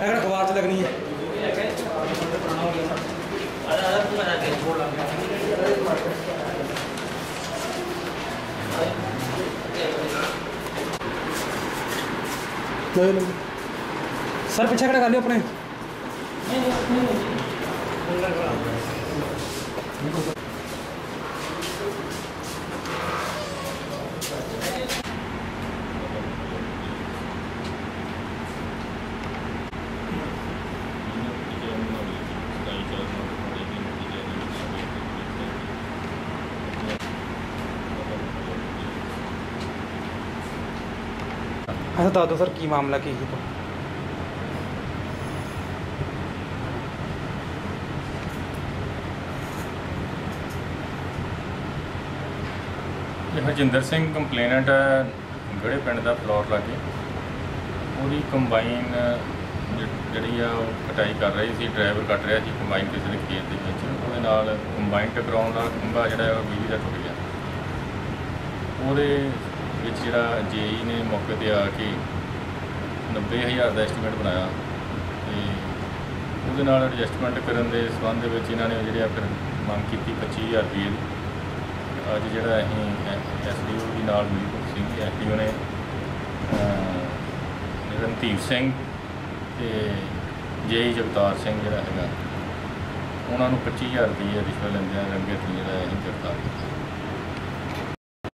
अगर अखबार च लगनी है। सर पीछे खड़ा कर लियो अपने। ਅੱਛਾ, ਦੱਸ ਦਿਓ ਸਰ, ਕੀ ਮਾਮਲਾ, ਕੀ ਹੈ ਇਹ ਹਰਜਿੰਦਰ ਸਿੰਘ ਕੰਪਲੇਨੈਂਟ ਹੈ ਗੜੇ ਪਿੰਡ ਦਾ ਫਲੋਰ ਲਾਗੇ ਉਹਦੀ ਕੰਬਾਈਨ ਜਿਹੜੀ ਆ, ਉਹ ਕਟਾਈ ਕਰ ਰਹੀ ਸੀ, ਡਰਾਈਵਰ ਕੱਟ ਰਿਹਾ ਸੀ, ਕੰਬਾਈਨ ਕਿਸੇ ਦੇ ਖੇਤ ਦੇ ਵਿੱਚ। ਉਹਦੇ ਨਾਲ ਕੰਬਾਈਨ ਟਕਰਾਉਣ ਨਾਲ ਖੰਭਾ ਜਿਹੜਾ ਹੈ ਉਹ ਬਿਜਲੀ ਦਾ ਟੁੱਟ ਗਿਆ। ਉਹਦੇ ਵਿੱਚ ਜਿਹੜਾ ਜੇਈ ਨੇ ਮੌਕੇ ਤੇ ਆ ਕੇ 90000 ਦਾ ਐਸਟੀਮੇਟ ਬਣਾਇਆ ਤੇ ਉਹਦੇ ਨਾਲ ਐਡਜਸਟਮੈਂਟ ਕਰਨ ਦੇ ਸਬੰਧ ਦੇ ਵਿੱਚ ਇਹਨਾਂ ਨੇ ਜਿਹੜੇ ਆ ਫਿਰ ਮੰਗ ਕੀਤੀ 25000 ਰੁਪਏ ਦੀ। ਅੱਜ ਜਿਹੜਾ ਅਸੀਂ ਐਸਡੀਓ ਦੀ ਨਾਲ ਮੀਟਿੰਗ ਸੀ ਐਸਡੀਓ ਨੇ ਅਹ, ਰਣਧੀਰ ਸਿੰਘ ਤੇ ਜੇਈ ਜਗਤਾਰ ਸਿੰਘ ਜਿਹੜਾ ਹੈਗਾ ਉਹਨਾਂ ਨੂੰ 25000 ਰੁਪਏ ਰਿਸ਼ਵਤ ਲੈਂਦਿਆਂ ਰੰਗੇ 'ਤੇ ਜਿਹੜਾ ਇਹ ਗ੍ਰਿਫਤਾਰ ਕੀਤਾ।